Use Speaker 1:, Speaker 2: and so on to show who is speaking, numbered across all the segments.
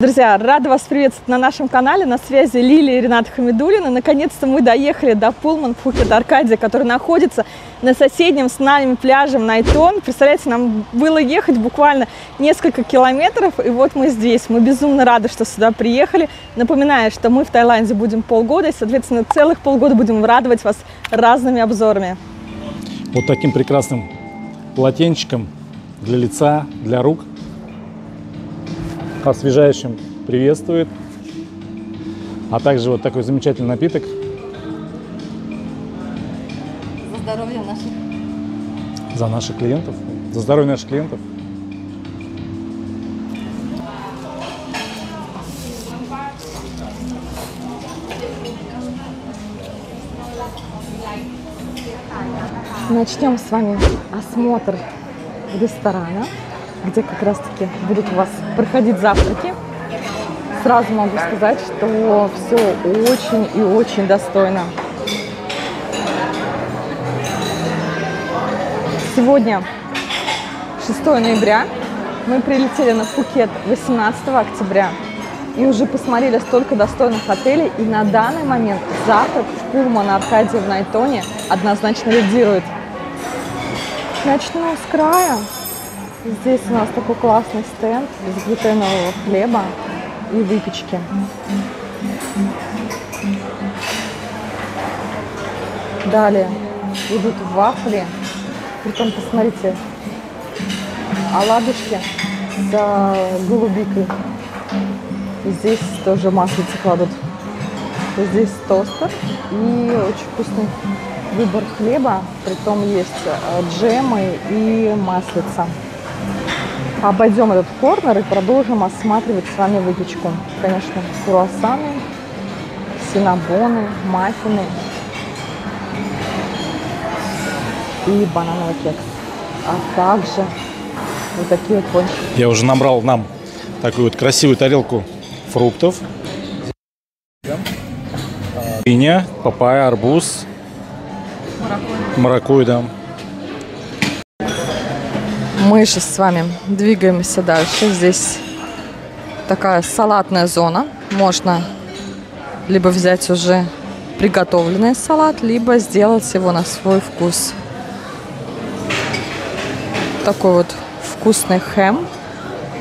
Speaker 1: Друзья, рада вас приветствовать на нашем канале. На связи Лилия и Рената Хамидулина. Наконец-то мы доехали до Пулман Пхукет Аркадия, который находится на соседнем с нами пляжем Найтон. Представляете, нам было ехать буквально несколько километров, и вот мы здесь. Мы безумно рады, что сюда приехали. Напоминаю, что мы в Таиланде будем полгода, и, соответственно, целых полгода будем радовать вас разными обзорами.
Speaker 2: Вот таким прекрасным полотенчиком для лица, для рук освежающим приветствует. А также вот такой замечательный напиток.
Speaker 1: За здоровье наших.
Speaker 2: За наших клиентов. За здоровье наших клиентов.
Speaker 1: Начнем с вами осмотр ресторана где как раз-таки будут у вас проходить завтраки. Сразу могу сказать, что все очень и очень достойно. Сегодня 6 ноября. Мы прилетели на Пхукет 18 октября и уже посмотрели столько достойных отелей. И на данный момент завтрак в Пулман Аркадии в Найтоне однозначно лидирует. Начну с края. Здесь у нас такой классный стенд без глютенового хлеба и выпечки. Далее идут вафли. Притом, посмотрите, оладушки с голубикой. И здесь тоже маслица кладут. Здесь тостер и очень вкусный выбор хлеба. Притом есть э, джемы и маслица. Обойдем этот корнер и продолжим осматривать с вами выпечку. Конечно, круассаны, синабоны, маффины и банановый кекс. А также вот такие вот пончики.
Speaker 2: Я уже набрал нам такую вот красивую тарелку фруктов. Пиня, папайя, арбуз, маракуйя, да.
Speaker 1: Мы же с вами двигаемся дальше. Здесь такая салатная зона. Можно либо взять уже приготовленный салат, либо сделать его на свой вкус. Такой вот вкусный хэм,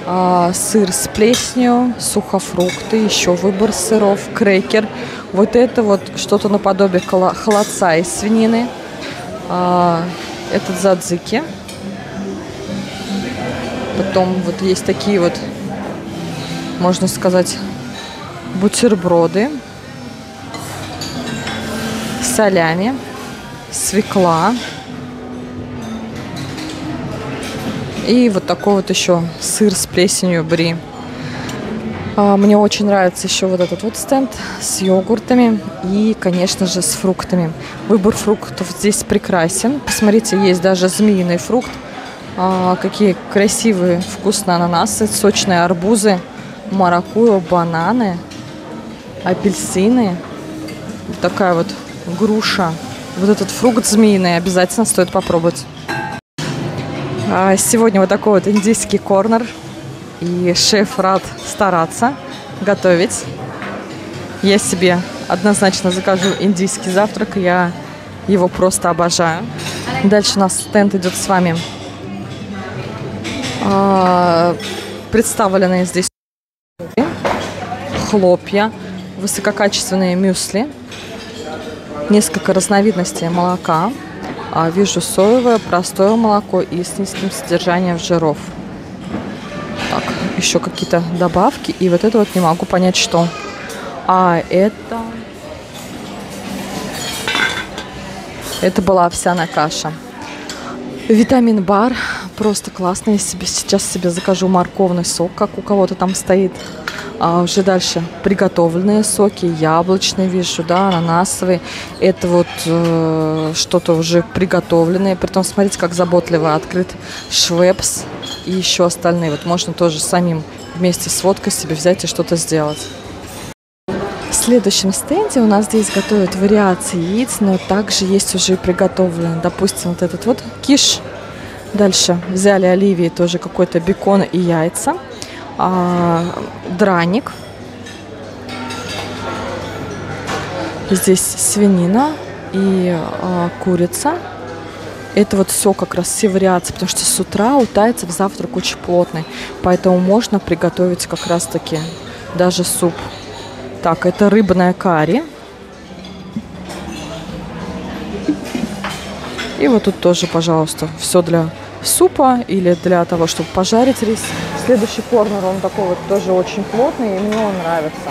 Speaker 1: а, сыр с плесенью, сухофрукты, еще выбор сыров, крекер. Вот это вот что-то наподобие холодца из свинины. А, этот задзики – Потом вот есть такие вот, можно сказать, бутерброды, солями, свекла. И вот такой вот еще сыр с плесенью бри. А, мне очень нравится еще вот этот вот стенд с йогуртами и, конечно же, с фруктами. Выбор фруктов здесь прекрасен. Посмотрите, есть даже змеиный фрукт – а, какие красивые, вкусные ананасы, сочные арбузы, маракуйя, бананы, апельсины. Такая вот груша. Вот этот фрукт змеиный обязательно стоит попробовать. А, сегодня вот такой вот индийский корнер. И шеф рад стараться готовить. Я себе однозначно закажу индийский завтрак. Я его просто обожаю. Дальше у нас стенд идет с вами а, представленные здесь хлопья, высококачественные мюсли, несколько разновидностей молока. А, вижу соевое, простое молоко и с низким содержанием жиров. Так, еще какие-то добавки. И вот это вот не могу понять, что. А это... Это была овсяная каша. Витамин бар просто классно. Я себе, сейчас себе закажу морковный сок, как у кого-то там стоит. А уже дальше приготовленные соки, яблочные вижу, да, ананасовые. Это вот э, что-то уже приготовленное. Притом, смотрите, как заботливо открыт швепс и еще остальные. Вот можно тоже самим вместе с водкой себе взять и что-то сделать. В следующем стенде у нас здесь готовят вариации яиц, но также есть уже приготовленные. Допустим, вот этот вот киш Дальше взяли оливии тоже какой-то бекон и яйца. а, драник. Здесь свинина и а, курица. Это вот все как раз все потому что с утра у тайцев завтрак очень плотный, поэтому можно приготовить как раз таки даже суп. Так, это рыбная карри. И вот тут тоже, пожалуйста, все для супа или для того, чтобы пожарить рис. Следующий корнер, он такой вот тоже очень плотный, и мне он нравится.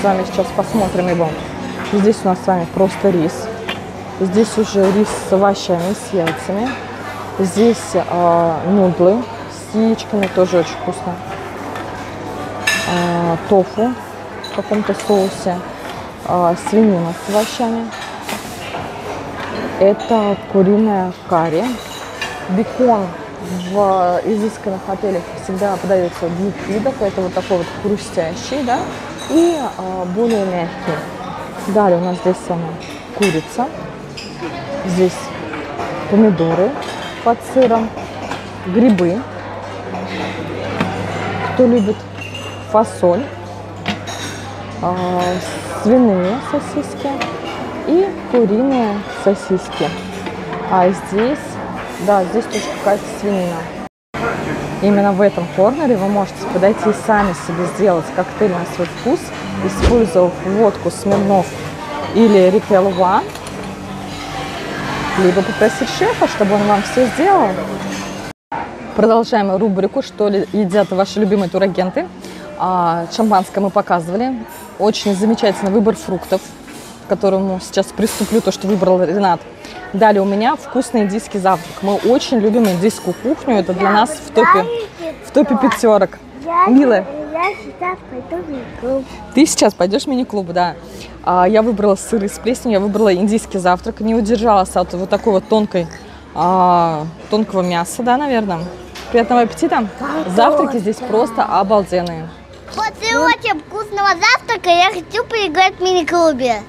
Speaker 1: С вами сейчас посмотрим его. Здесь у нас с вами просто рис. Здесь уже рис с овощами, с яйцами. Здесь э, нудлы с яичками, тоже очень вкусно. Э, тофу в каком-то соусе. Э, свинина с овощами. Это куриная карри. Бекон в изысканных отелях всегда подается двух видов. Это вот такой вот хрустящий, да, и э, более мягкий. Далее у нас здесь с вами курица. Здесь помидоры под сыром, грибы. Кто любит фасоль, э, свиные сосиски и куриные сосиски. А здесь, да, здесь тоже какая-то свинина. Именно в этом корнере вы можете подойти и сами себе сделать коктейль на свой вкус, использовав водку Смирнов или Рикел One, либо попросить шефа, чтобы он вам все сделал. Продолжаем рубрику «Что едят ваши любимые турагенты?». А, шампанское мы показывали. Очень замечательный выбор фруктов – которому сейчас приступлю, то, что выбрал Ренат. Далее у меня вкусный индийский завтрак. Мы очень любим индийскую кухню. Это для нас в топе, в топе пятерок. Милая.
Speaker 3: Я сейчас пойду в мини-клуб.
Speaker 1: Ты сейчас пойдешь в мини-клуб, да. А, я выбрала сыр из плесени, я выбрала индийский завтрак. Не удержалась от вот такой вот тонкой, а, тонкого мяса, да, наверное. Приятного аппетита. Завтраки здесь просто обалденные.
Speaker 3: После очень вкусного завтрака я хочу поиграть в мини-клубе.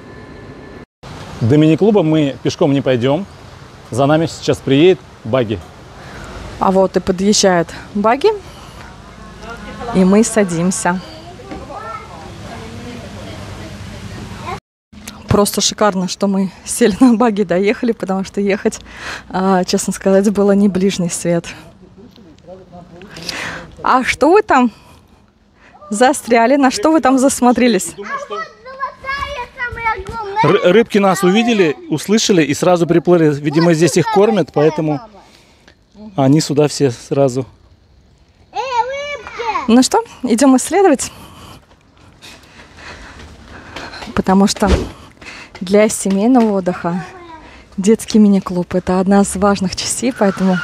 Speaker 2: До мини-клуба мы пешком не пойдем. За нами сейчас приедет баги.
Speaker 1: А вот и подъезжает баги, и мы садимся. Просто шикарно, что мы сели на баги, доехали, потому что ехать, а, честно сказать, было не ближний свет. А что вы там застряли? На что вы там засмотрелись?
Speaker 2: Р- рыбки нас увидели, услышали и сразу приплыли. Видимо, здесь их кормят, поэтому они сюда все сразу.
Speaker 3: Рыбки!
Speaker 1: Ну что, идем исследовать? Потому что для семейного отдыха детский мини-клуб – это одна из важных частей, поэтому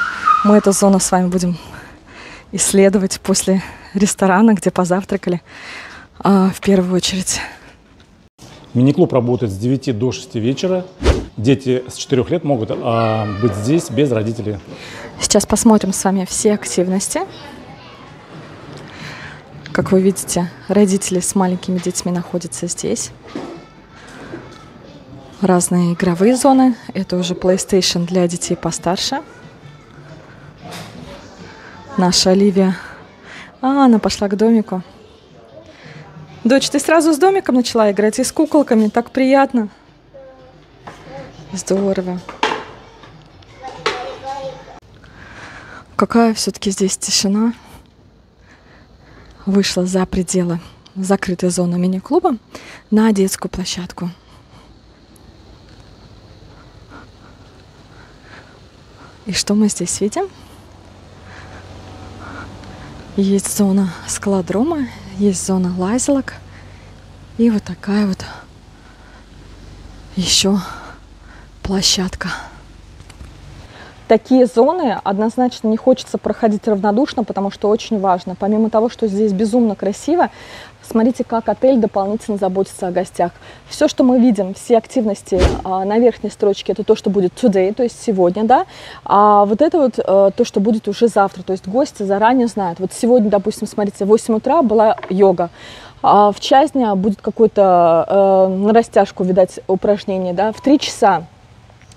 Speaker 1: мы эту зону с вами будем исследовать после ресторана, где позавтракали а, в первую очередь.
Speaker 2: Мини-клуб работает с 9 до 6 вечера. Дети с 4 лет могут а, быть здесь без родителей.
Speaker 1: Сейчас посмотрим с вами все активности. Как вы видите, родители с маленькими детьми находятся здесь. Разные игровые зоны. Это уже PlayStation для детей постарше. Наша Оливия. А, она пошла к домику. Дочь, ты сразу с домиком начала играть и с куколками. Так приятно. Здорово. Какая все-таки здесь тишина. Вышла за пределы закрытой зоны мини-клуба на детскую площадку. И что мы здесь видим? Есть зона складрома, есть зона лазилок. И вот такая вот еще площадка. Такие зоны однозначно не хочется проходить равнодушно, потому что очень важно. Помимо того, что здесь безумно красиво, смотрите, как отель дополнительно заботится о гостях. Все, что мы видим, все активности а, на верхней строчке, это то, что будет today, то есть сегодня, да. А вот это вот а, то, что будет уже завтра. То есть гости заранее знают. Вот сегодня, допустим, смотрите, в 8 утра была йога. А в час дня будет какое-то э, на растяжку, видать, упражнение, да, в 3 часа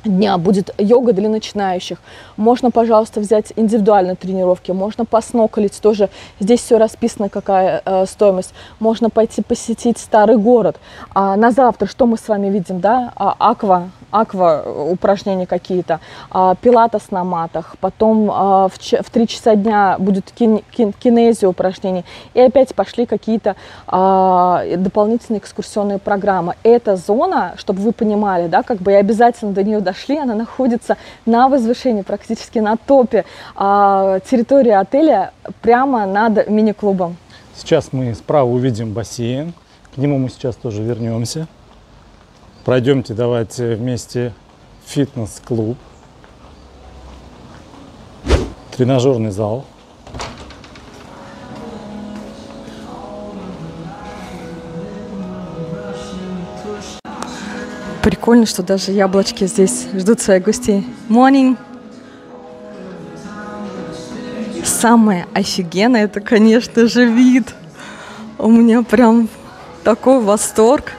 Speaker 1: дня будет йога для начинающих. Можно, пожалуйста, взять индивидуальные тренировки, можно посноколить тоже. Здесь все расписано, какая э, стоимость. Можно пойти посетить старый город. А на завтра что мы с вами видим, да? А, аква, аква упражнения какие-то, а, пилатес на матах, потом а, в, в 3 часа дня будет кин, кин, кинезия упражнений, и опять пошли какие-то а, дополнительные экскурсионные программы. Эта зона, чтобы вы понимали, да, как бы и обязательно до нее дошли, она находится на возвышении, практически на топе а, территории отеля, прямо над мини-клубом.
Speaker 2: Сейчас мы справа увидим бассейн, к нему мы сейчас тоже вернемся. Пройдемте, давайте вместе фитнес-клуб, тренажерный зал.
Speaker 1: Прикольно, что даже яблочки здесь ждут своих гостей. Morning! Самое офигенное, это, конечно же, вид. У меня прям такой восторг.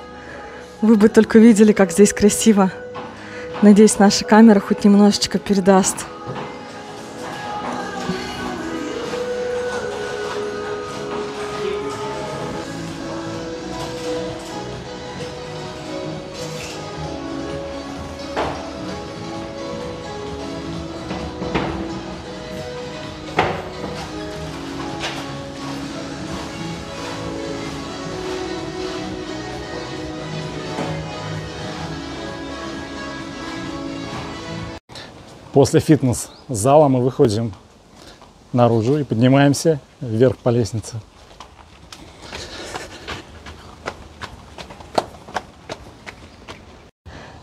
Speaker 1: Вы бы только видели, как здесь красиво. Надеюсь, наша камера хоть немножечко передаст.
Speaker 2: После фитнес-зала мы выходим наружу и поднимаемся вверх по лестнице.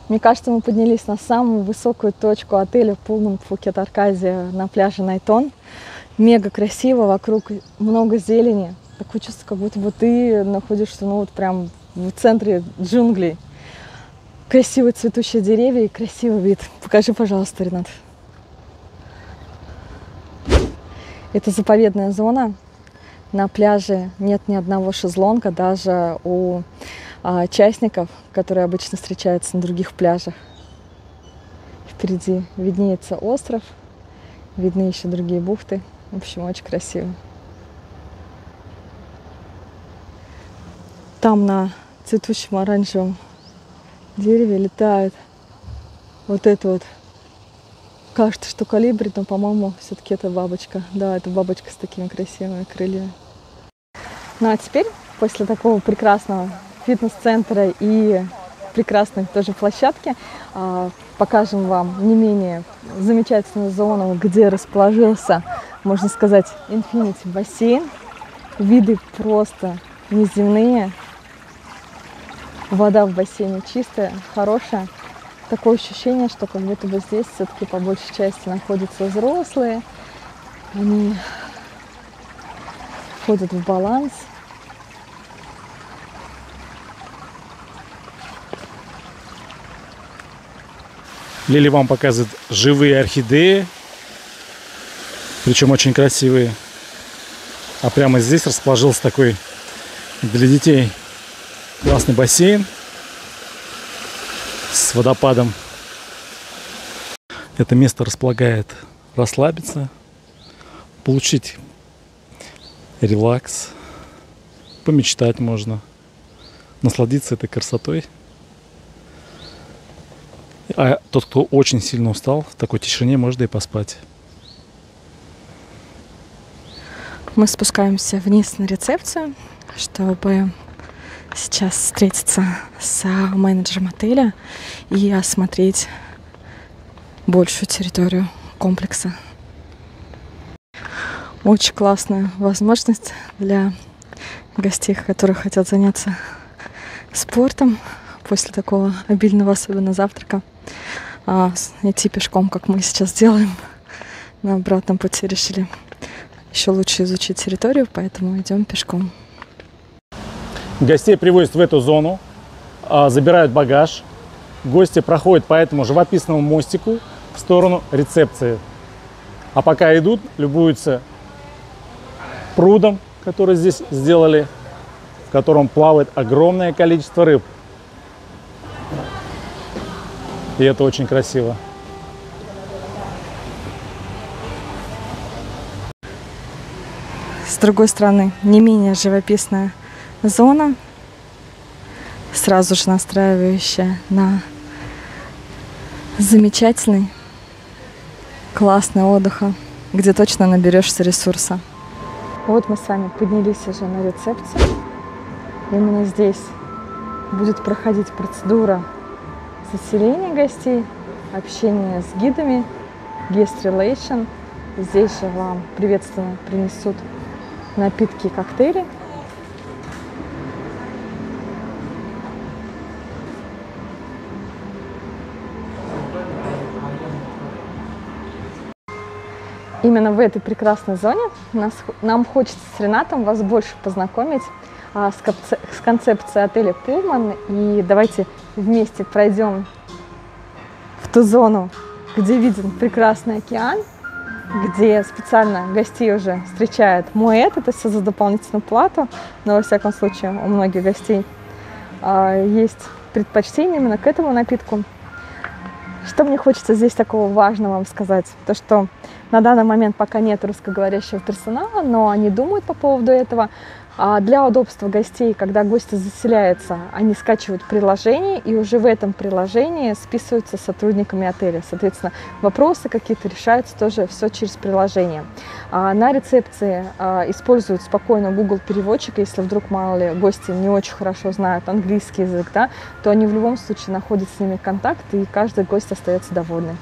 Speaker 1: Мне кажется, мы поднялись на самую высокую точку отеля Пулман Пхукет Арказия на пляже Найтон. Мега красиво, вокруг много зелени. Такое чувство, как будто бы ты находишься ну, вот прям в центре джунглей. Красивые цветущие деревья и красивый вид. Покажи, пожалуйста, Ренат. Это заповедная зона. На пляже нет ни одного шезлонга, даже у а, частников, которые обычно встречаются на других пляжах. Впереди виднеется остров, видны еще другие бухты. В общем, очень красиво. Там на цветущем оранжевом дереве летает вот это вот. Кажется, что калибри, но, по-моему, все-таки это бабочка. Да, это бабочка с такими красивыми крыльями. Ну а теперь, после такого прекрасного фитнес-центра и прекрасной тоже площадки, а, покажем вам не менее замечательную зону, где расположился, можно сказать, Infinity бассейн. Виды просто неземные, Вода в бассейне чистая, хорошая. Такое ощущение, что как будто бы здесь все-таки по большей части находятся взрослые. Они входят в баланс.
Speaker 2: Лили вам показывает живые орхидеи, причем очень красивые. А прямо здесь расположился такой для детей Классный бассейн с водопадом. Это место располагает расслабиться, получить релакс, помечтать можно, насладиться этой красотой. А тот, кто очень сильно устал, в такой тишине можно и поспать.
Speaker 1: Мы спускаемся вниз на рецепцию, чтобы сейчас встретиться с менеджером отеля и осмотреть большую территорию комплекса. Очень классная возможность для гостей, которые хотят заняться спортом после такого обильного, особенно завтрака, а, идти пешком, как мы сейчас делаем. На обратном пути решили еще лучше изучить территорию, поэтому идем пешком.
Speaker 2: Гостей привозят в эту зону, а, забирают багаж. Гости проходят по этому живописному мостику в сторону рецепции. А пока идут, любуются прудом, который здесь сделали, в котором плавает огромное количество рыб. И это очень красиво.
Speaker 1: С другой стороны, не менее живописная зона, сразу же настраивающая на замечательный, классный отдыха, где точно наберешься ресурса. Вот мы с вами поднялись уже на рецепцию. Именно здесь будет проходить процедура заселения гостей, общение с гидами, guest relation. Здесь же вам приветственно принесут напитки и коктейли. Именно в этой прекрасной зоне нас, нам хочется с Ренатом вас больше познакомить а, с, конце, с концепцией отеля Пулман. И давайте вместе пройдем в ту зону, где виден прекрасный океан, где специально гостей уже встречает Муэт, это все за дополнительную плату, но во всяком случае у многих гостей э, есть предпочтение именно к этому напитку. Что мне хочется здесь такого важного вам сказать? То, что на данный момент пока нет русскоговорящего персонала, но они думают по поводу этого. А для удобства гостей, когда гости заселяются, они скачивают приложение и уже в этом приложении списываются с сотрудниками отеля. Соответственно, вопросы какие-то решаются тоже все через приложение. А на рецепции а, используют спокойно Google переводчик, если вдруг, мало ли, гости не очень хорошо знают английский язык, да, то они в любом случае находят с ними контакт, и каждый гость остается довольный.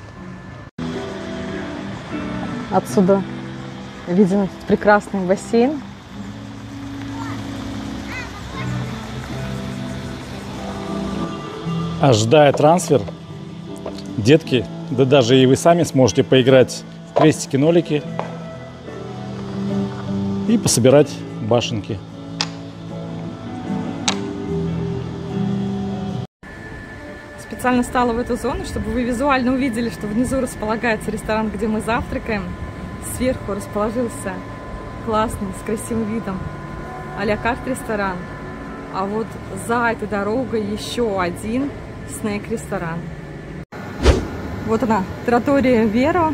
Speaker 1: Отсюда виден прекрасный бассейн,
Speaker 2: ожидая трансфер, детки, да даже и вы сами сможете поиграть в крестики-нолики и пособирать башенки.
Speaker 1: Специально стала в эту зону, чтобы вы визуально увидели, что внизу располагается ресторан, где мы завтракаем. Сверху расположился классный, с красивым видом а-ля карт ресторан. А вот за этой дорогой еще один снэк-ресторан. Вот она, тротория Веро.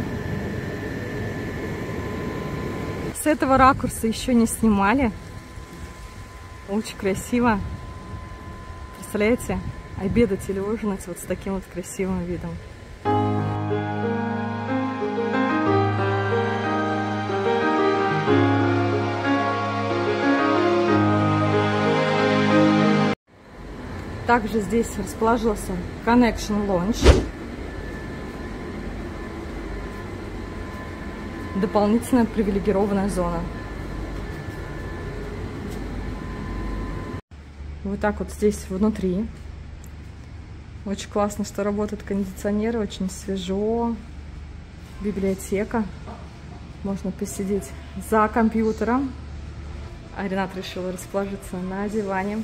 Speaker 1: С этого ракурса еще не снимали. Очень красиво. Представляете, обедать или ужинать вот с таким вот красивым видом. Также здесь расположился Connection Launch. Дополнительная привилегированная зона. Вот так вот здесь внутри. Очень классно, что работают кондиционеры, очень свежо. Библиотека. Можно посидеть за компьютером. А Ренат решил расположиться на диване.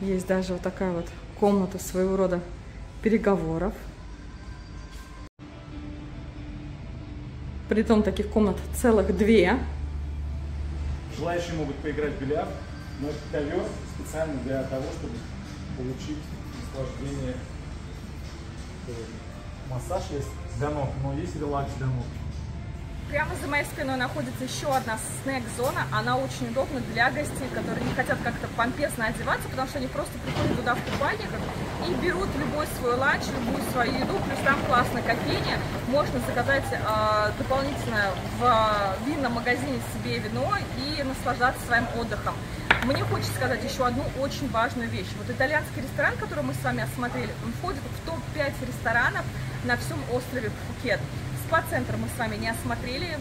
Speaker 1: Есть даже вот такая вот комната своего рода переговоров. Притом таких комнат целых две.
Speaker 2: Желающие могут поиграть в бильярд, но это ковер специально для того, чтобы получить наслаждение. Массаж есть для ног, но есть релакс для ног.
Speaker 1: Прямо за моей спиной находится еще одна снэк-зона. Она очень удобна для гостей, которые не хотят как-то помпесно одеваться, потому что они просто приходят туда в купальниках и берут любой свой ланч, любую свою еду. Плюс там классная кофейня. Можно заказать э, дополнительно в э, винном магазине себе вино и наслаждаться своим отдыхом. Мне хочется сказать еще одну очень важную вещь. Вот итальянский ресторан, который мы с вами осмотрели, он входит в топ-5 ресторанов на всем острове Пхукет. Спа-центр мы с вами не осмотрели.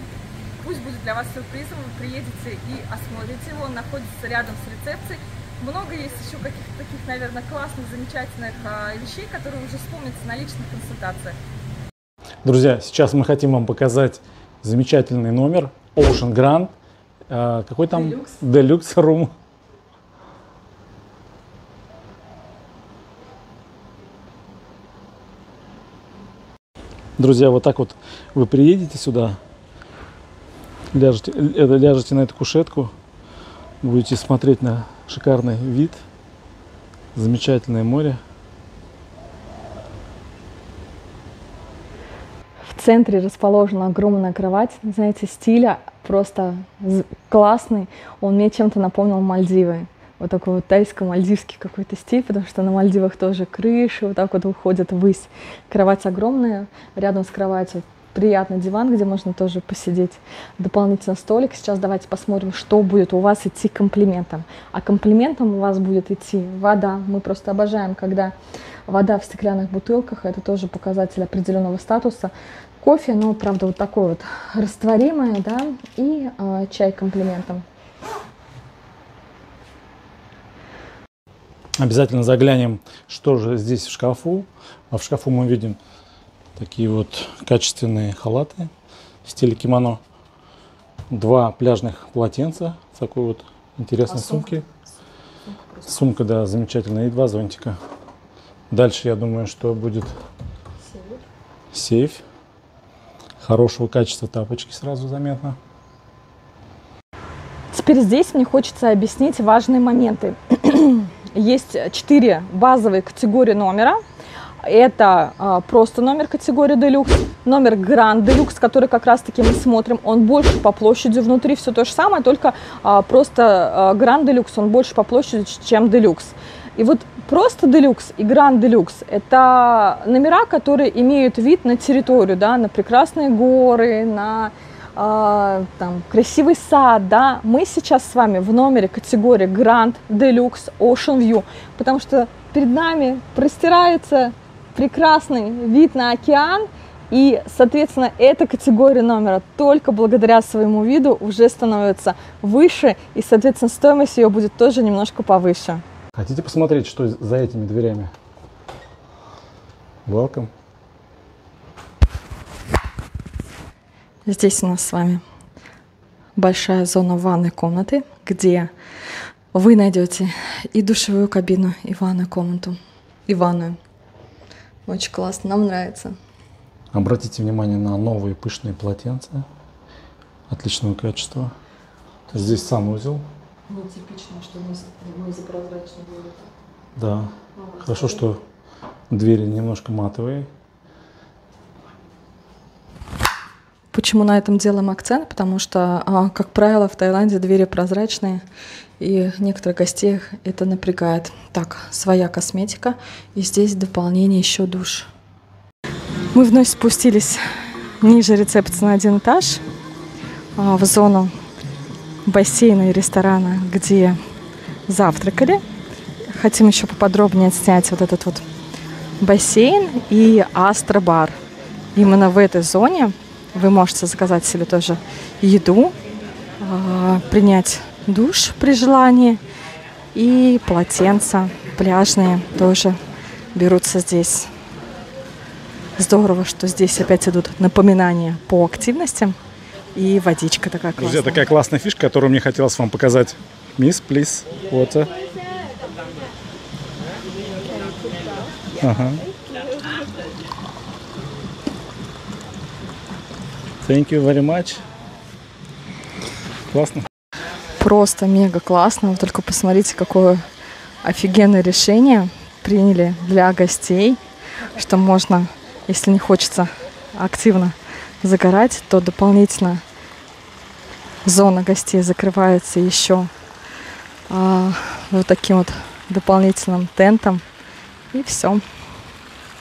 Speaker 1: Пусть будет для вас сюрпризом, вы приедете и осмотрите его. Он находится рядом с рецепцией. Много есть еще каких-то таких, наверное, классных, замечательных а, вещей, которые уже вспомнятся на личных консультациях.
Speaker 2: Друзья, сейчас мы хотим вам показать замечательный номер Ocean Grand. А, какой там?
Speaker 1: Deluxe.
Speaker 2: Deluxe Room. Друзья, вот так вот вы приедете сюда, ляжете, э, ляжете на эту кушетку, будете смотреть на шикарный вид, замечательное море.
Speaker 1: центре расположена огромная кровать, знаете, стиля просто классный. Он мне чем-то напомнил Мальдивы. Вот такой вот тайско-мальдивский какой-то стиль, потому что на Мальдивах тоже крыши вот так вот уходят ввысь. Кровать огромная, рядом с кроватью приятный диван, где можно тоже посидеть. Дополнительно столик. Сейчас давайте посмотрим, что будет у вас идти комплиментом. А комплиментом у вас будет идти вода. Мы просто обожаем, когда вода в стеклянных бутылках. Это тоже показатель определенного статуса. Кофе, ну, правда, вот такой вот растворимый, да, и э, чай комплиментом.
Speaker 2: Обязательно заглянем, что же здесь в шкафу. А в шкафу мы видим такие вот качественные халаты в стиле кимоно. Два пляжных полотенца в такой вот интересной сумке. Сумка, да, замечательная. И два зонтика. Дальше, я думаю, что будет сейф. Хорошего качества тапочки сразу заметно.
Speaker 1: Теперь здесь мне хочется объяснить важные моменты. Есть четыре базовые категории номера. Это а, просто номер категории Deluxe, номер Grand Deluxe, который как раз-таки мы смотрим, он больше по площади, внутри все то же самое, только а, просто а, Grand Deluxe, он больше по площади, чем Deluxe. И вот просто Deluxe и Grand Deluxe – это номера, которые имеют вид на территорию, да, на прекрасные горы, на а, там, красивый сад, да, мы сейчас с вами в номере категории Grand Deluxe Ocean View, потому что перед нами простирается прекрасный вид на океан, и, соответственно, эта категория номера только благодаря своему виду уже становится выше, и, соответственно, стоимость ее будет тоже немножко повыше.
Speaker 2: Хотите посмотреть, что за этими дверями? Welcome.
Speaker 1: Здесь у нас с вами большая зона ванной комнаты, где вы найдете и душевую кабину, и ванную комнату, и ванную. Очень классно, нам нравится.
Speaker 2: Обратите внимание на новые пышные полотенца отличного качества. Здесь санузел.
Speaker 1: Нетипично, что мы за прозрачной
Speaker 2: Да. Хорошо, что двери немножко матовые.
Speaker 1: Почему на этом делаем акцент? Потому что, а, как правило, в Таиланде двери прозрачные, и некоторых гостей это напрягает. Так, своя косметика, и здесь дополнение еще душ. Мы вновь спустились ниже рецепции на один этаж, а, в зону бассейна и ресторана, где завтракали. Хотим еще поподробнее снять вот этот вот бассейн и астробар. Именно в этой зоне вы можете заказать себе тоже еду, а, принять душ при желании и полотенца пляжные тоже берутся здесь. Здорово, что здесь опять идут напоминания по активностям и водичка такая классная.
Speaker 2: Друзья, такая классная фишка, которую мне хотелось вам показать. Мисс, please, water. Ага. Thank you very much. Классно.
Speaker 1: Просто мега классно. Вы только посмотрите, какое офигенное решение приняли для гостей, что можно, если не хочется активно загорать, то дополнительно зона гостей закрывается еще а, вот таким вот дополнительным тентом. И все.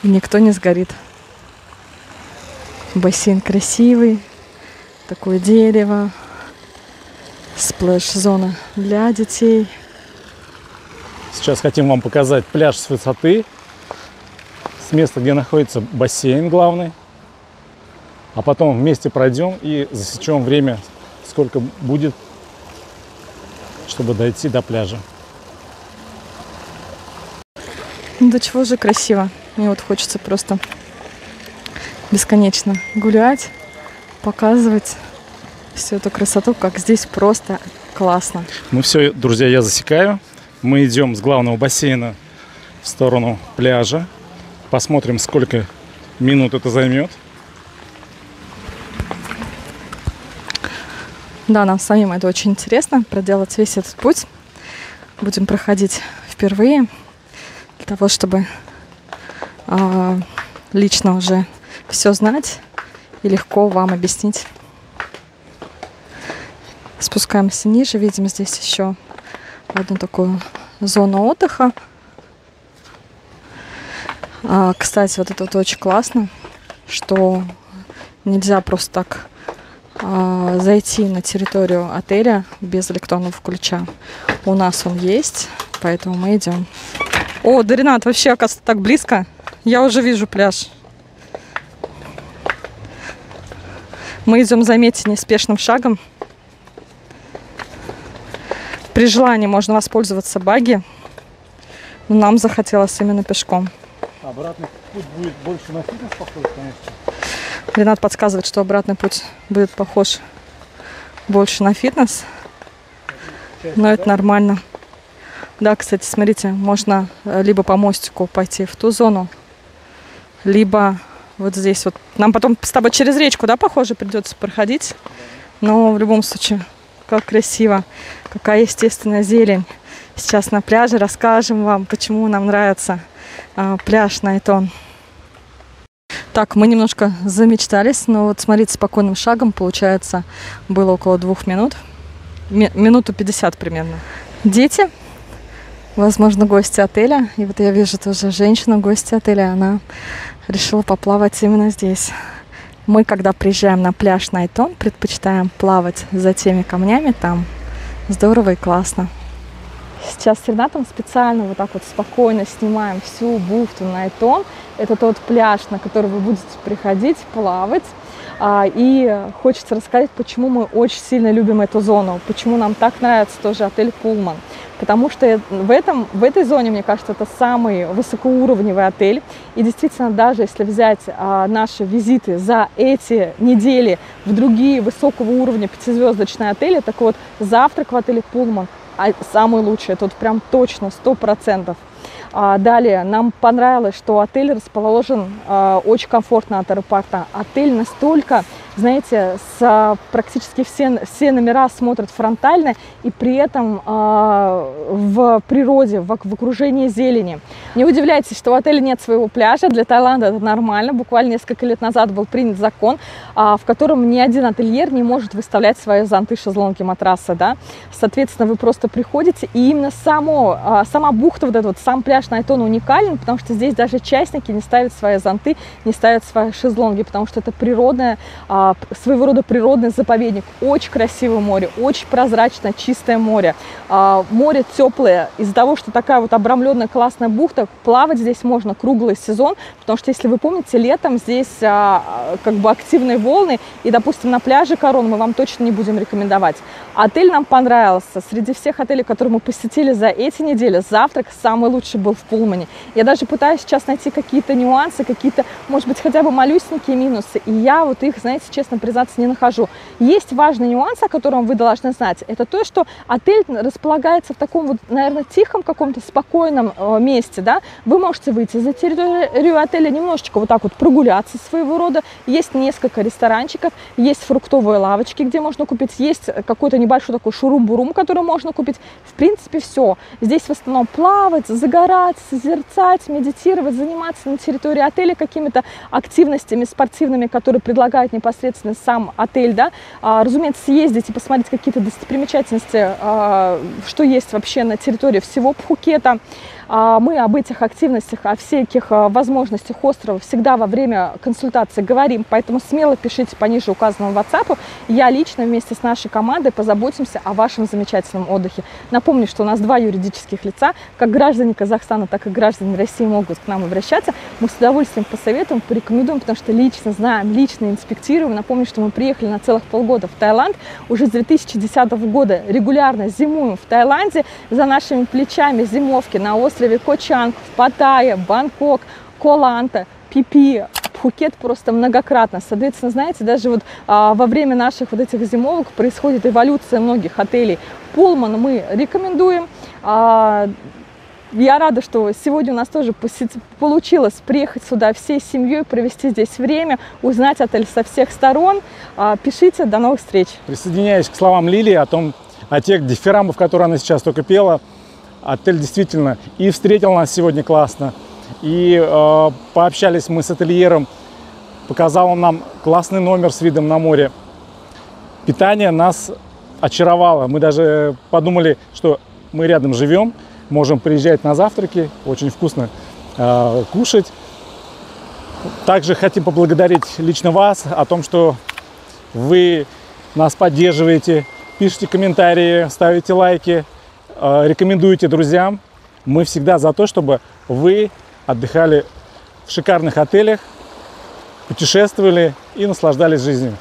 Speaker 1: И никто не сгорит. Бассейн красивый, такое дерево, сплэш-зона для детей.
Speaker 2: Сейчас хотим вам показать пляж с высоты, с места, где находится бассейн главный. А потом вместе пройдем и засечем время, сколько будет, чтобы дойти до пляжа.
Speaker 1: Ну, до чего же красиво. Мне вот хочется просто бесконечно гулять, показывать всю эту красоту, как здесь просто классно.
Speaker 2: Ну все, друзья, я засекаю. Мы идем с главного бассейна в сторону пляжа. Посмотрим, сколько минут это займет.
Speaker 1: Да, нам самим это очень интересно, проделать весь этот путь. Будем проходить впервые для того, чтобы а, лично уже все знать и легко вам объяснить. Спускаемся ниже, видим здесь еще одну такую зону отдыха. А, кстати, вот это вот очень классно, что нельзя просто так а, зайти на территорию отеля без электронного ключа. У нас он есть, поэтому мы идем. О, да Ренат, вообще, оказывается, так близко. Я уже вижу пляж. Мы идем, заметьте, неспешным шагом. При желании можно воспользоваться баги, но нам захотелось именно пешком.
Speaker 2: Обратный путь будет больше на фитнес похож, конечно.
Speaker 1: Ренат подсказывает, что обратный путь будет похож больше на фитнес, но это нормально. Да, кстати, смотрите, можно э, либо по мостику пойти в ту зону, либо вот здесь вот. Нам потом с тобой через речку, да, похоже, придется проходить. Но в любом случае, как красиво, какая естественная зелень. Сейчас на пляже расскажем вам, почему нам нравится а, пляж Найтон. Так, мы немножко замечтались, но вот смотрите, спокойным шагом, получается, было около двух минут. Ми- минуту 50 примерно. Дети, возможно, гости отеля. И вот я вижу тоже женщину, гости отеля, она решила поплавать именно здесь. Мы, когда приезжаем на пляж Найтон, предпочитаем плавать за теми камнями там. Здорово и классно. Сейчас с Ренатом специально вот так вот спокойно снимаем всю бухту Найтон. Это тот пляж, на который вы будете приходить, плавать. А, И хочется рассказать, почему мы очень сильно любим эту зону, почему нам так нравится тоже отель Пулман. Потому что в, этом, в этой зоне, мне кажется, это самый высокоуровневый отель. И действительно, даже если взять а, наши визиты за эти недели в другие высокого уровня пятизвездочные отели, так вот, завтрак в отеле Пулман а, самый лучший, тут прям точно, сто процентов. А, далее, нам понравилось, что отель расположен а, очень комфортно от аэропорта. Отель настолько, знаете, с, практически все, все номера смотрят фронтально и при этом а, в природе, в, в окружении зелени. Не удивляйтесь, что у отеля нет своего пляжа. Для Таиланда это нормально. Буквально несколько лет назад был принят закон, а, в котором ни один ательер не может выставлять свои зонты, шезлонги, матрасы. Да? Соответственно, вы просто приходите, и именно само, а, сама бухта, вот этот вот, сам пляж Найтона уникален, потому что здесь даже частники не ставят свои зонты, не ставят свои шезлонги, потому что это природное, а, своего рода природный заповедник. Очень красивое море, очень прозрачное, чистое море. А, Море теплое. Из-за того, что такая вот обрамленная классная бухта, плавать здесь можно круглый сезон, потому что, если вы помните, летом здесь а, а, как бы активные волны, и, допустим, на пляже Корон мы вам точно не будем рекомендовать. Отель нам понравился. Среди всех отелей, которые мы посетили за эти недели, завтрак самый лучший был в Пулмане. Я даже пытаюсь сейчас найти какие-то нюансы, какие-то, может быть, хотя бы малюсенькие минусы, и я вот их, знаете, честно признаться, не нахожу. Есть важный нюанс, о котором вы должны знать. Это то, что отель располагается в таком вот, наверное, тихом каком-то спокойном э, месте, да. Вы можете выйти за территорию отеля немножечко вот так вот прогуляться своего рода. Есть несколько ресторанчиков, есть фруктовые лавочки, где можно купить, есть какой-то небольшой такой шурум-бурум, который можно купить. В принципе, все. Здесь в основном плавать, загорать, созерцать, медитировать, заниматься на территории отеля какими-то активностями спортивными, которые предлагает непосредственно сам отель, да. А, разумеется, съездить и посмотреть какие-то достопримечательности, а, что есть вообще на территории всего Пхукета. А, Мы об этих активностях, о всяких возможностях острова всегда во время консультации говорим, поэтому смело пишите по ниже указанному WhatsApp. Я лично вместе с нашей командой позаботимся о вашем замечательном отдыхе. Напомню, что у нас два юридических лица, как граждане Казахстана, так и граждане России могут к нам обращаться. Мы с удовольствием посоветуем, порекомендуем, потому что лично знаем, лично инспектируем. Напомню, что мы приехали на целых полгода в Таиланд. Уже с 2010 года регулярно зимуем в Таиланде. За нашими плечами зимовки на острове Кочанг, в Паттайе, Бангкок, Коланта, Пипи, Пхукет просто многократно. Соответственно, знаете, даже вот а, во время наших вот этих зимовок происходит эволюция многих отелей. Пулман мы рекомендуем. А, я рада, что сегодня у нас тоже получилось приехать сюда всей семьей, провести здесь время, узнать отель со всех сторон. А, пишите, до новых встреч.
Speaker 2: Присоединяюсь к словам Лилии о том, о тех дифирамбах, которые она сейчас только пела. Отель действительно и встретил нас сегодня классно, и э, пообщались мы с ательером показал нам классный номер с видом на море. Питание нас очаровало. Мы даже подумали, что мы рядом живем, можем приезжать на завтраки, очень вкусно э, кушать. Также хотим поблагодарить лично вас о том, что вы нас поддерживаете, пишите комментарии, ставите лайки, э, рекомендуете друзьям. Мы всегда за то, чтобы вы отдыхали в шикарных отелях, путешествовали и наслаждались жизнью.